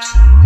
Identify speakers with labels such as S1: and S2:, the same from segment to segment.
S1: down.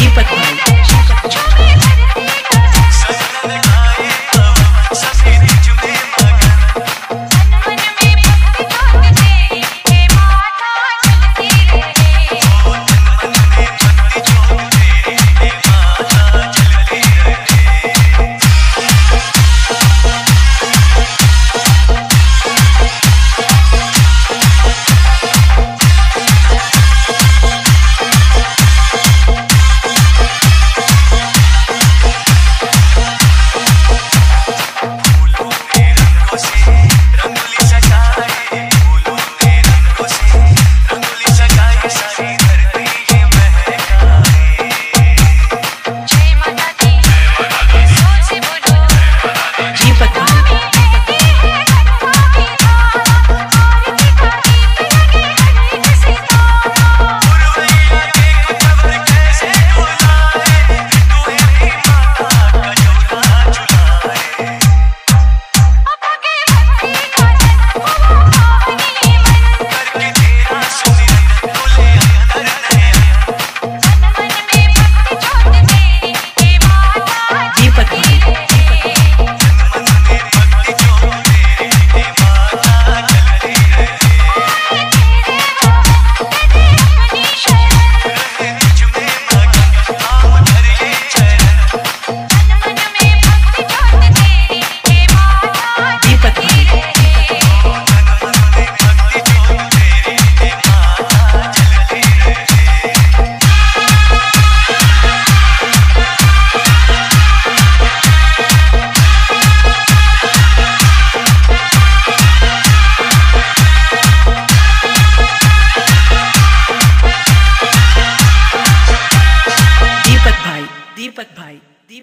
S1: keep it going.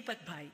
S1: दीपक भाई